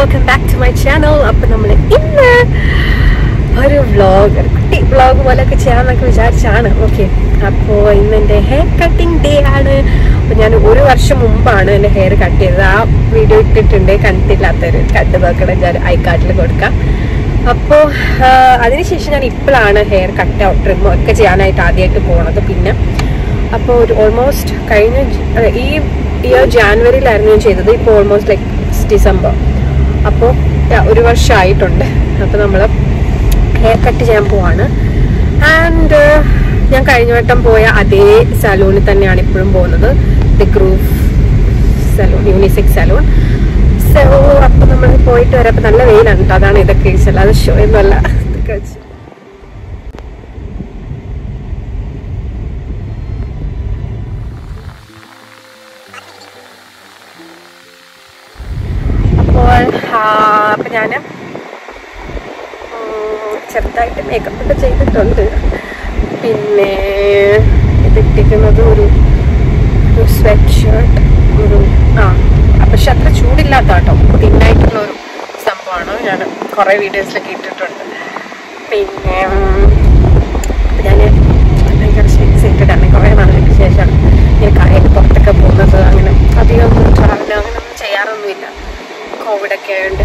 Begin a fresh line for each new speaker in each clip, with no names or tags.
welcome back to my channel അപ്പൊ നമ്മൾ ഇന്ന് ഒരു വ്ളോഗ് കുട്ടി വ്ളോഗ് പോലെയൊക്കെ ചെയ്യാമെന്നൊക്കെ വിചാരിച്ചാണ്. ഓക്കെ അപ്പോൾ ഇന്ന് എന്റെ ഹെയർ കട്ടിംഗ് ഡേ ആണ്. അപ്പോൾ ഞാൻ ഒരു വർഷം മുമ്പാണ് എന്റെ ഹെയർ കട്ട് ചെയ്തത്. ആ വീഡിയോ ഇട്ടിട്ടുണ്ട്. കണ്ടില്ലാത്തവർ കണ്ടു നോക്കണം. ഞാൻ ഐക്കാട്ടിൽ കൊടുക്കാം. അപ്പോൾ അതിനുശേഷം ഞാൻ ഇപ്പോഴാണ് ഹെയർ കട്ട് ട്രിം ഒക്കെ ചെയ്യാനായിട്ട് ആദ്യമായിട്ട് പോണത് പിന്നെ. അപ്പോൾ ഒരു ഓൾമോസ്റ്റ് കഴിഞ്ഞ ഈ ഇയർ ജാനുവരിയിലായിരുന്നു ഞാൻ ചെയ്തത്. ഇപ്പോൾ ഓൾമോസ്റ്റ് ലൈക്ക് ഡിസംബർ അപ്പോൾ ഒരു വർഷമായിട്ടുണ്ട് അപ്പോൾ നമ്മൾ ഹെയർ കട്ട് ചെയ്യാൻ പോവാണ്. ആൻഡ് ഞാൻ കഴിഞ്ഞ വട്ടം പോയ അതേ സലൂണിൽ തന്നെയാണ് ഇപ്പോഴും പോകുന്നത്. The ഗ്രൂഫ് salon unisex salon so അപ്പം നമ്മൾ പോയിട്ട് വരാം അപ്പം നല്ല വെയിലാണ് കേട്ടോ അതാണ് ഇതൊക്കെ ചില അത് ഷോ എന്നല്ല. ഇതൊക്കെ വെച്ച് ആ, അപ്പോൾ ഞാൻ ചെറുതായിട്ട് മേക്കപ്പ് ഒക്കെ ചെയ്തിട്ടുണ്ട്. പിന്നെ ഇതിട്ടിരിക്കുന്നത് ഒരു ഒരു സ്വെറ്റ് ഷർട്ട് ഒരു ആ പക്ഷെ അത്ര ചൂടില്ലാത്ത കേട്ടോ തിന്നായിട്ടുള്ള ഒരു സംഭവമാണ്. ഞാൻ കുറേ വീഡിയോസിലൊക്കെ ഇട്ടിട്ടുണ്ട്. പിന്നെ ഞാൻ ഭയങ്കര എക്സൈറ്റഡ് ആണ് കുറേ നാളുകൾക്ക് ശേഷം ഞാൻ കായൽ പുറത്തൊക്കെ പോകുന്നത് അങ്ങനെ അധികം ട്രാവൽ അങ്ങനെയൊന്നും ചെയ്യാറൊന്നുമില്ല. കോവിഡൊക്കെ ആയതുകൊണ്ട്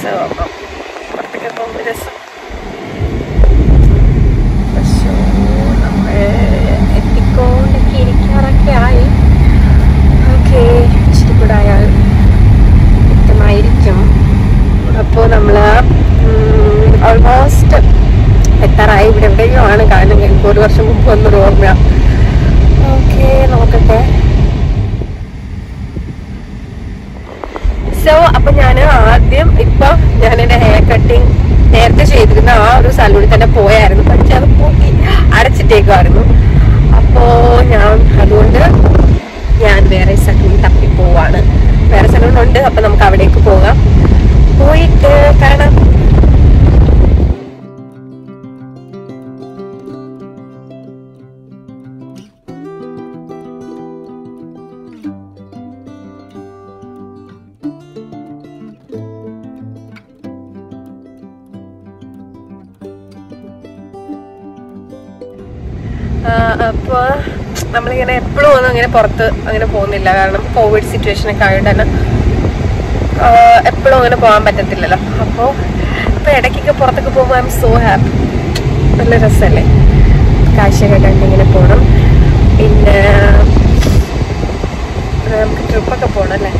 സോ അപ്പം പുറത്തൊക്കെ പോകുമ്പോൾ രസം പക്ഷേ നമ്മൾ എത്തിക്കൊണ്ടൊക്കെ ഇരിക്കാറൊക്കെ ആയി ഓക്കെ ഇച്ചിരി കൂടെ ആയാൽ വ്യക്തമായിരിക്കും അപ്പോൾ നമ്മൾ ഓൾമോസ്റ്റ് എത്താറായി ഇവിടെ എവിടെയോ ആണ് കാരണം എനിക്ക് ഒരു വർഷം മുമ്പ് വന്നൊരു ഓർമ്മ ഓക്കെ നോക്കട്ടെ സോ അപ്പൊ ഞാൻ ആദ്യം ഇപ്പൊ ഞാൻ എന്റെ ഹെയർ കട്ടിങ് നേരത്തെ ചെയ്തിരുന്ന ആ ഒരു സലൂണിൽ തന്നെ പോയായിരുന്നു. പക്ഷെ അത് പോയി അടച്ചിട്ടേക്കുമായിരുന്നു അപ്പോ ഞാൻ അതുകൊണ്ട് ഞാൻ വേറെ സലൂൺ തപ്പി പോവാണ് വേറെ സലൂൺ ഉണ്ട് അപ്പൊ നമുക്ക് അവിടേക്ക് പോകാം. പോയിട്ട് കാണാം അപ്പോൾ നമ്മളിങ്ങനെ എപ്പോഴും ഒന്നും അങ്ങനെ പുറത്ത് അങ്ങനെ പോകുന്നില്ല. കാരണം കോവിഡ് സിറ്റുവേഷൻ ഒക്കെ ആയതുകൊണ്ട് തന്നെ എപ്പോഴും അങ്ങനെ പോകാൻ പറ്റത്തില്ലല്ലോ. അപ്പോൾ ഇപ്പോൾ ഇടയ്ക്കൊക്കെ പുറത്തൊക്കെ പോകുമ്പോൾ ഐ എം സോ ഹാപ്പി നല്ല രസമല്ലേ കാഴ്ചയൊക്കെ കണ്ട് ഇങ്ങനെ പോകണം പിന്നെ നമുക്ക് ട്രിപ്പൊക്കെ പോകണം അല്ലേ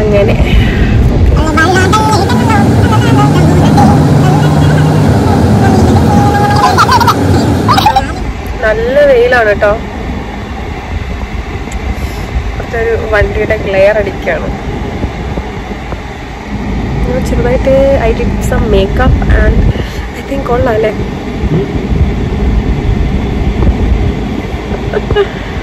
അങ്ങനെ. നല്ല വെയിലാണ് കേട്ടോ. ഒരു വണ്ടിയുടെ ഗ്ലെയർ അടിക്കുകയാണ് ചെറുതായിട്ട് I did some makeup and I think കൊള്ളാം അല്ലേ?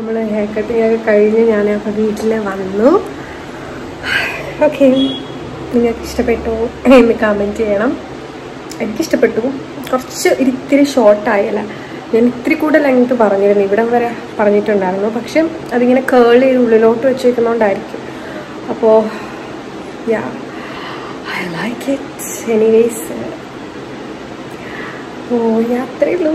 നമ്മൾ ഹെയർ കട്ടിങ് ഒക്കെ കഴിഞ്ഞ് ഞാൻ അപ്പോൾ വീട്ടിൽ വന്നു. ഓക്കെ നിങ്ങൾക്ക് ഇഷ്ടപ്പെട്ടു എന്ന് കമന്റ് ചെയ്യണം. എനിക്കിഷ്ടപ്പെട്ടു. കുറച്ച് ഇത്തിരി ഷോർട്ടായല്ല ഞാൻ ഇത്തിരി കൂടെ ലെങ്ത് പറഞ്ഞിരുന്നു. ഇവിടം വരെ പറഞ്ഞിട്ടുണ്ടായിരുന്നു. പക്ഷെ അതിങ്ങനെ കേൾ ചെയ്ത് ഉള്ളിലോട്ട് വെച്ചേക്കുന്നതുകൊണ്ടായിരിക്കും അപ്പോൾ yeah I like it anyways oh യാത്രയുള്ളൂ